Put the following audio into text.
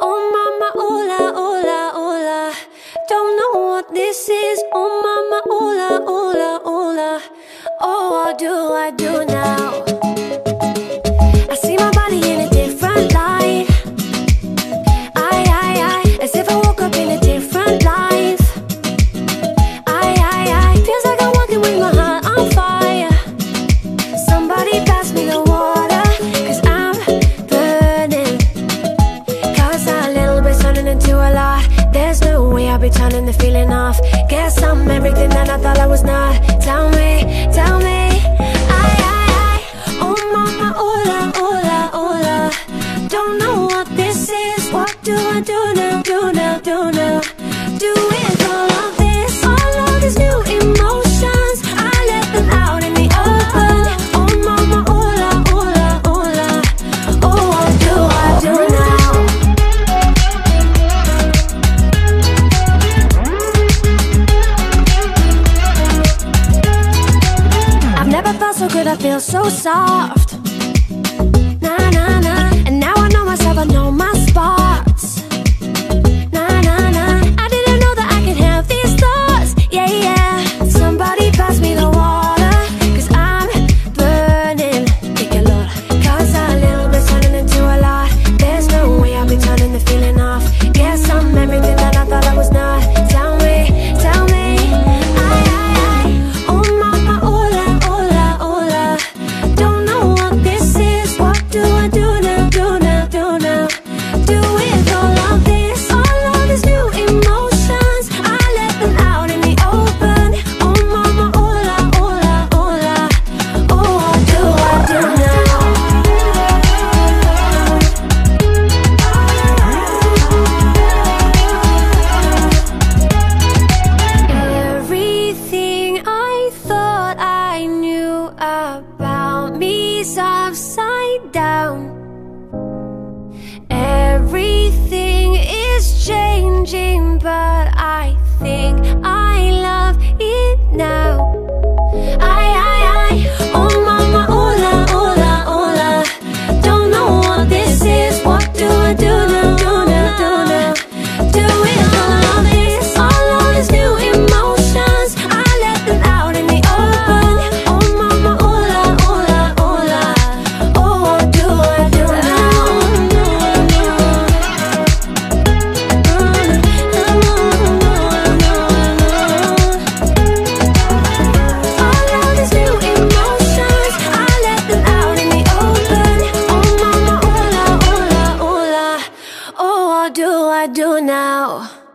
Oh mama, hola, hola, hola. Don't know what this is. Oh mama, hola, hola, hola. Oh, what do I do now? be turning the feeling off. Guess I'm everything that I thought I was not. Tell me, tell me. I, I, I Oh mama, oola, oola, oola Don't know what this is. What do I do now? Do feel so soft. about me. what do I do now?